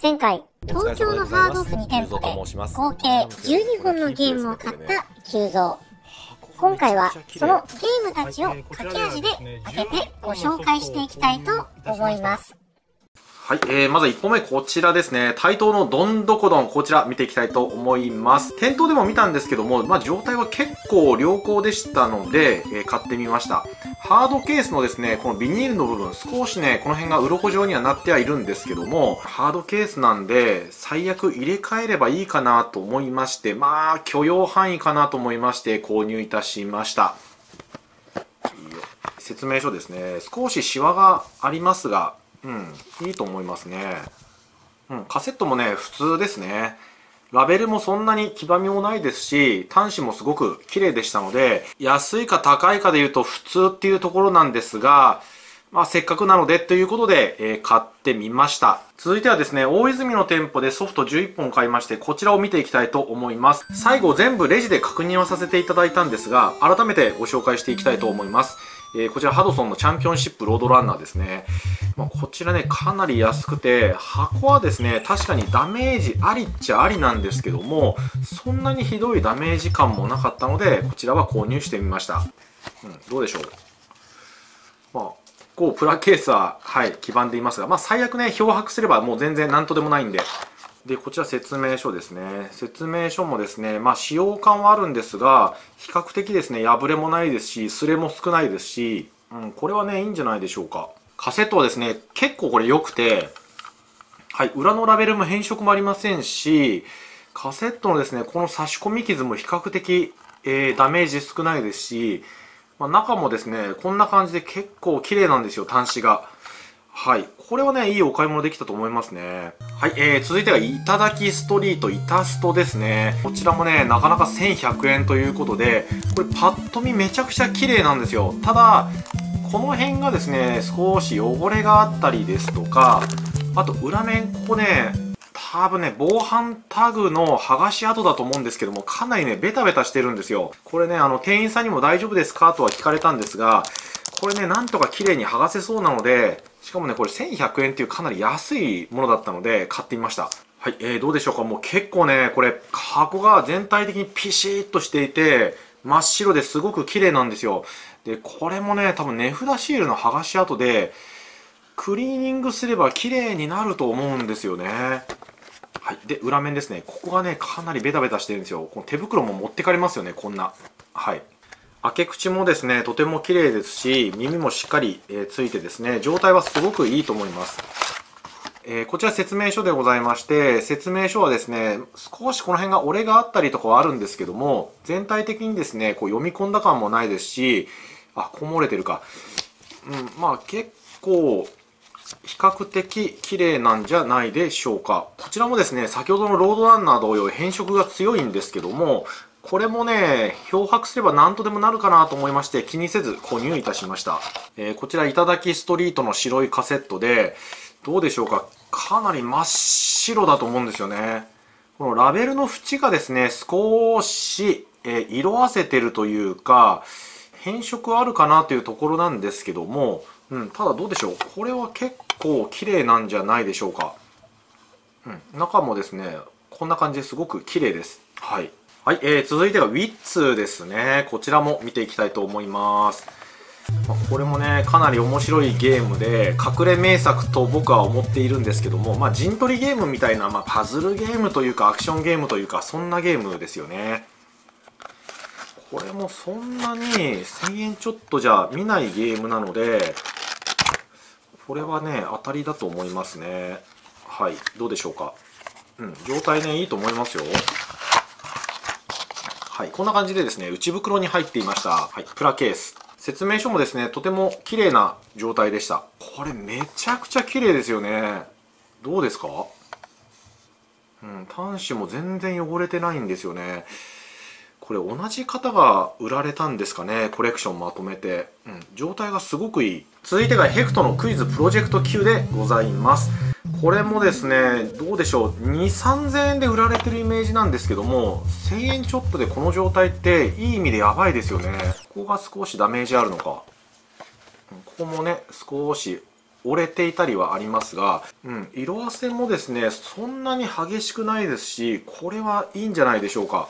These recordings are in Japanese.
前回、東京のハードオフ2店舗で合計12本のゲームを買った急増。今回はそのゲームたちを駆け足で当ててご紹介していきたいと思います。はい、えー、まず1本目こちらですね。対等のどんどこどん、こちら見ていきたいと思います。店頭でも見たんですけども、まあ状態は結構良好でしたので、えー、買ってみました。ハードケースのですね、このビニールの部分、少しね、この辺が鱗状にはなってはいるんですけども、ハードケースなんで、最悪入れ替えればいいかなと思いまして、まあ許容範囲かなと思いまして購入いたしました。説明書ですね。少しシワがありますが、うん、いいと思いますね。うん、カセットもね、普通ですね。ラベルもそんなに黄ばみもないですし、端子もすごく綺麗でしたので、安いか高いかで言うと普通っていうところなんですが、まあ、せっかくなのでということで、えー、買ってみました。続いてはですね、大泉の店舗でソフト11本買いまして、こちらを見ていきたいと思います。最後全部レジで確認はさせていただいたんですが、改めてご紹介していきたいと思います。えー、こちらハドソンのチャンピオンシップロードランナーですね。まあ、こちらね、かなり安くて、箱はですね、確かにダメージありっちゃありなんですけども、そんなにひどいダメージ感もなかったので、こちらは購入してみました。うん、どうでしょう。まあ、こう、プラケースは、はい、黄ばんでいますが、まあ、最悪ね、漂白すればもう全然何とでもないんで、で、こちら説明書ですね。説明書もですね、まあ使用感はあるんですが、比較的ですね、破れもないですし、すれも少ないですし、うん、これはね、いいんじゃないでしょうか。カセットはですね、結構これ良くて、はい、裏のラベルも変色もありませんし、カセットのですね、この差し込み傷も比較的、えー、ダメージ少ないですし、まあ、中もですね、こんな感じで結構綺麗なんですよ、端子が。はい。これはね、いいお買い物できたと思いますね。はい。えー、続いては、いただきストリート、イタストですね。こちらもね、なかなか1100円ということで、これパッと見めちゃくちゃ綺麗なんですよ。ただ、この辺がですね、少し汚れがあったりですとか、あと裏面、ここね、多分ね、防犯タグの剥がし跡だと思うんですけども、かなりね、ベタベタしてるんですよ。これね、あの、店員さんにも大丈夫ですかとは聞かれたんですが、これね、なんとか綺麗に剥がせそうなので、しかもね、これ1100円っていうかなり安いものだったので、買ってみました。はい、えー、どうでしょうか？もう結構ね、これ、箱が全体的にピシッとしていて、真っ白ですごく綺麗なんですよ。で、これもね、多分値札シールの剥がし跡で、クリーニングすれば綺麗になると思うんですよね。はい。で、裏面ですね。ここがね、かなりベタベタしてるんですよ。この手袋も持ってかれますよね、こんな。はい。開け口もですねとても綺麗ですし耳もしっかり、え、ついてですね状態はすごくいいと思います、えー、こちら説明書でございまして説明書はですね少しこの辺が折れがあったりとかはあるんですけども全体的にですねこう読み込んだ感もないですしあこもれてるかうんまあ結構比較的綺麗なんじゃないでしょうか。こちらもですね、先ほどのロードランナー同様変色が強いんですけども、これもね、漂白すれば何とでもなるかなと思いまして気にせず購入いたしました。えー、こちら、いただきストリートの白いカセットで、どうでしょうかかなり真っ白だと思うんですよね。このラベルの縁がですね、少し、えー、色あせてるというか、変色あるかなというところなんですけども、うん、ただどうでしょうこれは結構綺麗なんじゃないでしょうか。うん、中もですね、こんな感じですごく綺麗です。はい。はい、えー、続いては WITS ですね。こちらも見ていきたいと思います。まあ、これもね、かなり面白いゲームで、隠れ名作と僕は思っているんですけども、まあ、陣取りゲームみたいな、まあ、パズルゲームというか、アクションゲームというか、そんなゲームですよね。これもそんなに1000円ちょっとじゃ見ないゲームなので、これはね、当たりだと思いますね。はい、どうでしょうか。うん、状態ね、いいと思いますよ。はい、こんな感じでですね、内袋に入っていました。はい、プラケース。説明書もですね、とても綺麗な状態でした。これめちゃくちゃ綺麗ですよね。どうですか？うん、端子も全然汚れてないんですよね。これ同じ方が売られたんですかね、コレクションまとめて。うん、状態がすごくいい。続いてがヘクトのクイズプロジェクト Q でございます。これもですねどうでしょう？2 3 0 0円で売られてるイメージなんですけども1000円ちょっとでこの状態っていい意味でやばいですよねここが少しダメージあるのかここもね少し折れていたりはありますが、うん、色あせもですね、そんなに激しくないですし、これはいいんじゃないでしょうか。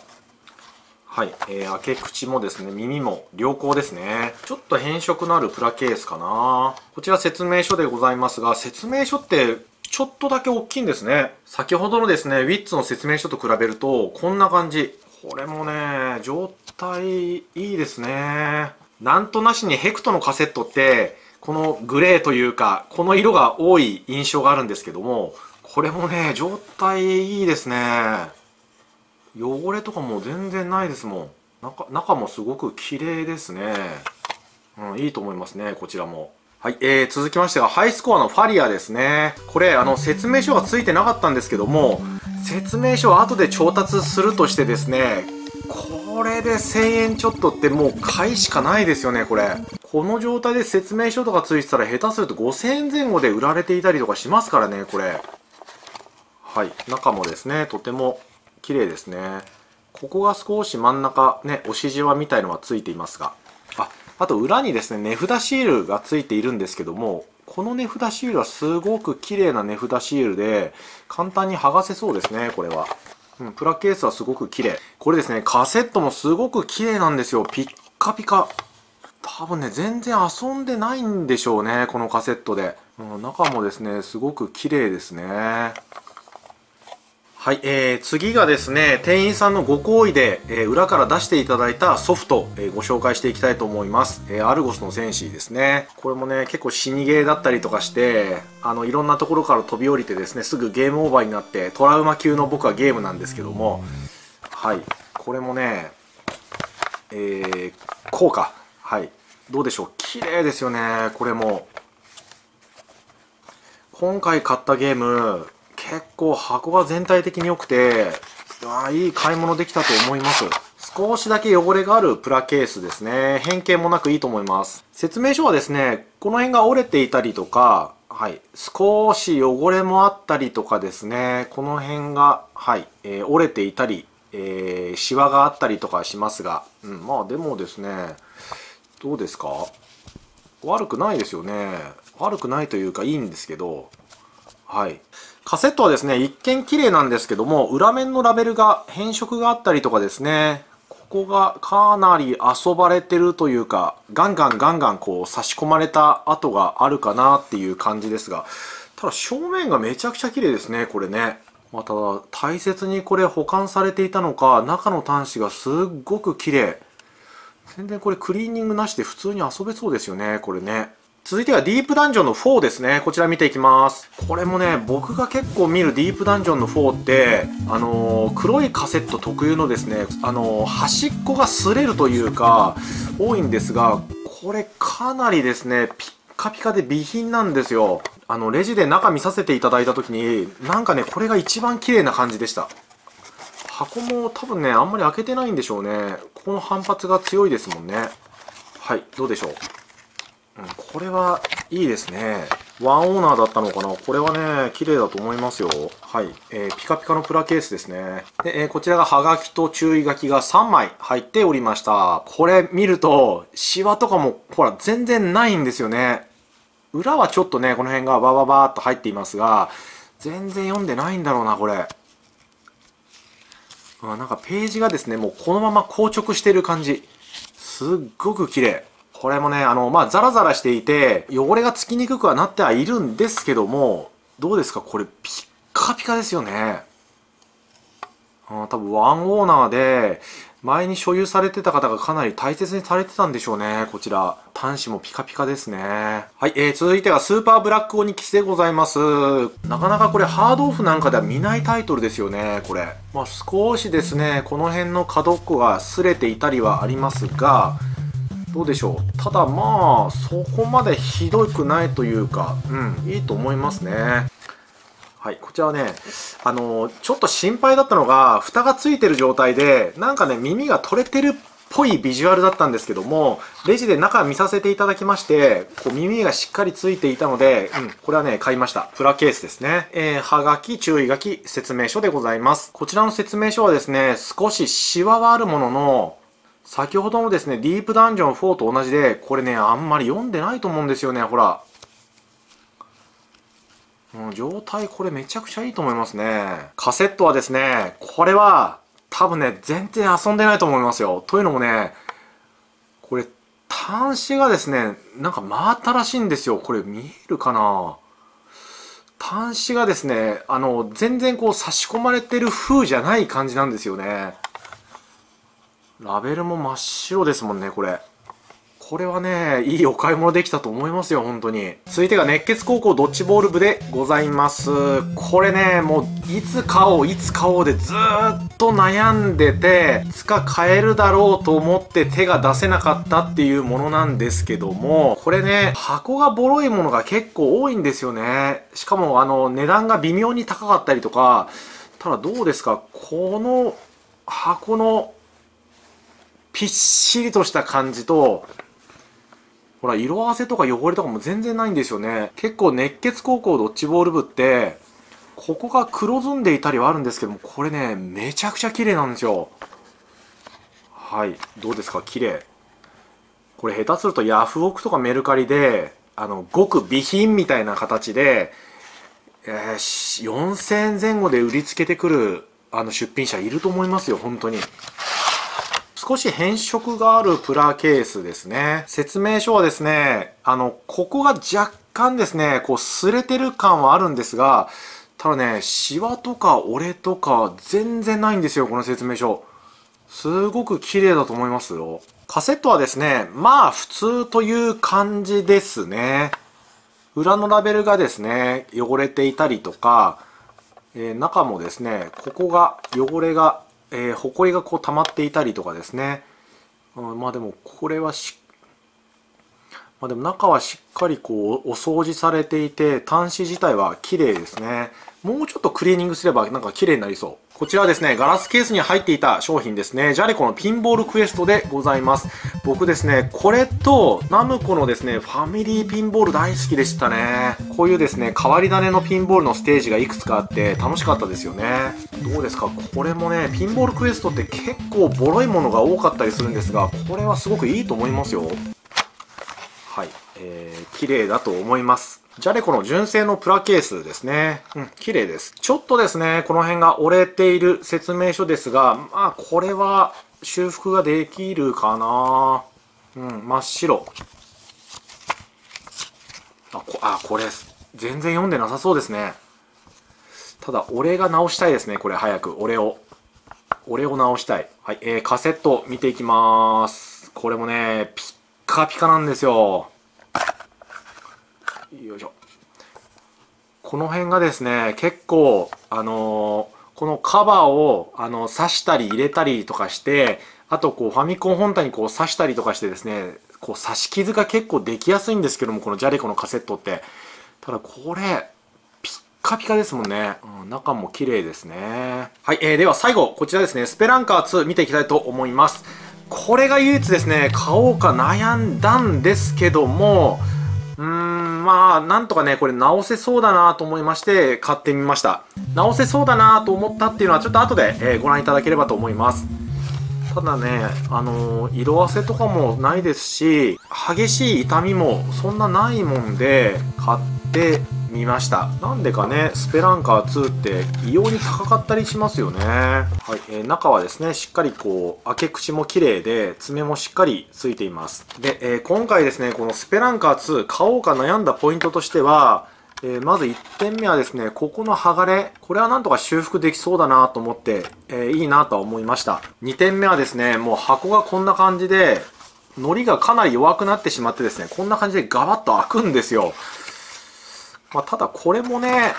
はい、えー、開け口もですね、耳も良好ですね。ちょっと変色のあるプラケースかな。こちら説明書でございますが、説明書ってちょっとだけ大きいんですね。先ほどのですね、ウィッツの説明書と比べると、こんな感じ。これもね、状態いいですね。なんとなしにヘクトのカセットって、このグレーというか、この色が多い印象があるんですけども、これもね、状態いいですね。汚れとかも全然ないですもん。中中もすごく綺麗ですね。うんいいと思いますねこちらも。はい、えー、続きましてはハイスコアのファリアですね。これあの説明書が付いてなかったんですけども説明書を後で調達するとしてですねこれで1000円ちょっとってもう買いしかないですよねこれ。この状態で説明書とか付いてたら下手すると5000円前後で売られていたりとかしますからねこれ。はい中もですねとても綺麗ですね。ここが少し真ん中ね押しじわみたいのがついていますが。ああと裏にですね値札シールがついているんですけどもこの値札シールはすごく綺麗な値札シールで簡単に剥がせそうですねこれは、うん、プラケースはすごく綺麗。これですねカセットもすごく綺麗なんですよ。ピッカピカ。多分ね全然遊んでないんでしょうねこのカセットで、うん、中もですねすごく綺麗ですね。はい、えー、次がですね、店員さんのご好意で、えー、裏から出していただいたソフト、えー、ご紹介していきたいと思います。えー、アルゴスの戦士ですね。これもね、結構死にゲーだったりとかして、あの、いろんなところから飛び降りてですね、すぐゲームオーバーになって、トラウマ級の僕はゲームなんですけども、はい、これもね、えー、こうか。はい、どうでしょう。綺麗ですよね、これも。今回買ったゲーム、結構箱が全体的に良くて、あいい買い物できたと思います。少しだけ汚れがあるプラケースですね。変形もなくいいと思います。説明書はですね、この辺が折れていたりとか、はい、少し汚れもあったりとかですね、この辺が、はい、えー、折れていたり、えー、シワがあったりとかしますが、うん、まあでもですね、どうですか？悪くないですよね。悪くないというかいいんですけど、はい。カセットはですね、一見綺麗なんですけども、裏面のラベルが変色があったりとかですね、ここがかなり遊ばれてるというか、ガンガンガンガンこう差し込まれた跡があるかなっていう感じですが、ただ正面がめちゃくちゃ綺麗ですね、これね。また大切にこれ保管されていたのか、中の端子がすっごく綺麗。全然これクリーニングなしで普通に遊べそうですよね、これね。続いてはディープダンジョンの4ですね。こちら見ていきます。これもね、僕が結構見るディープダンジョンの4って、あのー、黒いカセット特有のですね、あのー、端っこが擦れるというか、多いんですが、これかなりですね、ピッカピカで備品なんですよ。あの、レジで中見させていただいた時に、なんかね、これが一番綺麗な感じでした。箱も多分ね、あんまり開けてないんでしょうね。ここの反発が強いですもんね。はい、どうでしょう？うん、これはいいですね。ワンオーナーだったのかな？これはね、綺麗だと思いますよ。はい。えー、ピカピカのプラケースですね。で、えー、こちらがハガキと注意書きが3枚入っておりました。これ見ると、シワとかも、ほら、全然ないんですよね。裏はちょっとね、この辺がバババーっと入っていますが、全然読んでないんだろうな、これ。あなんかページがですね、もうこのまま硬直してる感じ。すっごく綺麗。これもね、あの、まあ、ザラザラしていて、汚れがつきにくくはなってはいるんですけども、どうですか？これ、ピッカピカですよね。あ多分ワンオーナーで、前に所有されてた方がかなり大切にされてたんでしょうね、こちら。端子もピカピカですね。はい、えー、続いてはスーパーブラックオニキスでございます。なかなかこれハードオフなんかでは見ないタイトルですよね、これ。まあ、少しですね、この辺の角っこが擦れていたりはありますが、どうでしょう。ただまあそこまでひどくないというかうんいいと思いますね。はいこちらはねあのちょっと心配だったのが蓋がついてる状態でなんかね耳が取れてるっぽいビジュアルだったんですけどもレジで中見させていただきましてこう耳がしっかりついていたので、うん、これはね買いました。プラケースですね。えー、はがき注意書き説明書でございます。こちらの説明書はですね少しシワはあるものの先ほどのですね、ディープダンジョン4と同じで、これね、あんまり読んでないと思うんですよね、ほら。うん、状態これめちゃくちゃいいと思いますね。カセットはですね、これは多分ね、全然遊んでないと思いますよ。というのもね、これ端子がですね、なんか真新しいんですよ。これ見えるかな？端子がですね、あの、全然こう差し込まれてる風じゃない感じなんですよね。ラベルも真っ白ですもんね、これ。これはね、いいお買い物できたと思いますよ、本当に。続いてが熱血高校ドッジボール部でございます。これね、もう、いつ買おう、いつ買おうでずっと悩んでて、いつか買えるだろうと思って手が出せなかったっていうものなんですけども、これね、箱がボロいものが結構多いんですよね。しかも、あの、値段が微妙に高かったりとか、ただどうですか、この箱のぴっしりとした感じと、ほら、色あせとか汚れとかも全然ないんですよね。結構熱血高校ドッジボール部って、ここが黒ずんでいたりはあるんですけども、これね、めちゃくちゃ綺麗なんですよ。はい、どうですか、綺麗。これ下手するとヤフオクとかメルカリで、あの、ごく備品みたいな形で、えー、4000円前後で売りつけてくる、あの、出品者いると思いますよ、本当に。少し変色があるプラケースですね。説明書はですね、あの、ここが若干ですね、こう、擦れてる感はあるんですが、ただね、シワとか折れとか全然ないんですよ、この説明書。すごく綺麗だと思いますよ。カセットはですね、まあ普通という感じですね。裏のラベルがですね、汚れていたりとか、えー、中もですね、ここが汚れがえー、ほこりがこう溜まっていたりとかですね、うん、まあでもこれはしまあでも中はしっかりこうお掃除されていて端子自体は綺麗ですね。もうちょっとクリーニングすればなんか綺麗になりそうこちらはですね、ガラスケースに入っていた商品ですね。ジャレコのピンボールクエストでございます。僕ですね、これとナムコのですね、ファミリーピンボール大好きでしたね。こういうですね、変わり種のピンボールのステージがいくつかあって楽しかったですよね。どうですか？これもね、ピンボールクエストって結構ボロいものが多かったりするんですが、これはすごくいいと思いますよ。はい。えー、綺麗だと思います。ジャレコの純正のプラケースですね。うん、綺麗です。ちょっとですね、この辺が折れている説明書ですが、まあ、これは修復ができるかなうん、真っ白。あ、こあこれ、全然読んでなさそうですね。ただ、俺が直したいですね、これ早く。俺を。俺を直したい。はい、えー、カセット見ていきます。これもね、ピッカピカなんですよ。よいしょ。この辺がですね結構あの、このカバーをあの刺したり入れたりとかしてあとこうファミコン本体にこう刺したりとかしてですねこう刺し傷が結構できやすいんですけどもこのジャレコのカセットって。ただこれピッカピカですもんね、うん、中も綺麗ですね。はい、えー、では最後こちらですね。スペランカー2見ていきたいと思います。これが唯一ですね買おうか悩んだんですけども、まあ、なんとかね、これ直せそうだなと思いまして買ってみました。直せそうだなと思ったっていうのはちょっと後で、えー、ご覧いただければと思います。ただね、あのー、色あせとかもないですし、激しい痛みもそんなないもんで、買って見ましたなんでかねスペランカー2って異様に高かったりしますよねはい、えー、中はですねしっかりこう開け口も綺麗で爪もしっかりついていますで、えー、今回ですねこのスペランカー2買おうか悩んだポイントとしてはえー、まず1点目はですね、ここの剥がれ、これはなんとか修復できそうだなと思って、えー、いいなと思いました。2点目はですね、もう箱がこんな感じで、糊がかなり弱くなってしまってですね、こんな感じでガバッと開くんですよ。まあ、ただこれもね、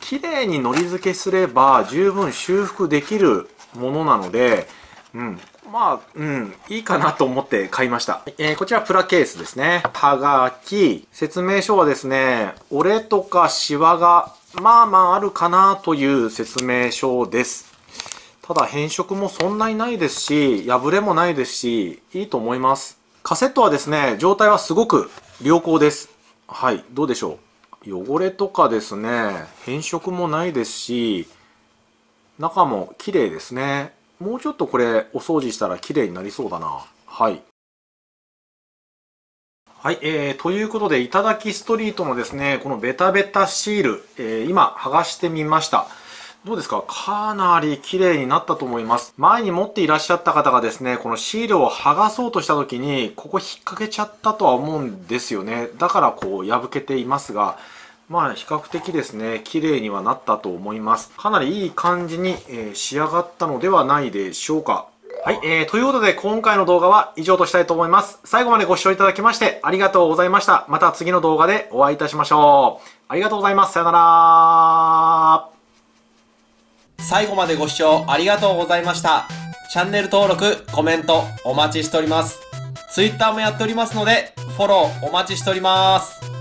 綺麗に糊付けすれば十分修復できるものなので、うん。まあ、うん、いいかなと思って買いました。えー、こちらプラケースですね。はがき、説明書はですね、折れとかシワが、まあまああるかなという説明書です。ただ変色もそんなにないですし、破れもないですし、いいと思います。カセットはですね、状態はすごく良好です。はい、どうでしょう？汚れとかですね変色もないですし中も綺麗ですねもうちょっとこれお掃除したら綺麗になりそうだなはいはい、えー、ということで、いただきストリートのですね、このベタベタシール、えー、今、剥がしてみました。どうですか？かなり綺麗になったと思います。前に持っていらっしゃった方がですね、このシールを剥がそうとした時に、ここ引っ掛けちゃったとは思うんですよね。だからこう破けていますが、まあ比較的ですね、綺麗にはなったと思います。かなりいい感じに、えー、仕上がったのではないでしょうか。はい、えー、ということで今回の動画は以上としたいと思います。最後までご視聴いただきましてありがとうございました。また次の動画でお会いいたしましょう。ありがとうございます。さよなら。最後までご視聴ありがとうございました。チャンネル登録、コメントお待ちしております。Twitter もやっておりますので、フォローお待ちしております。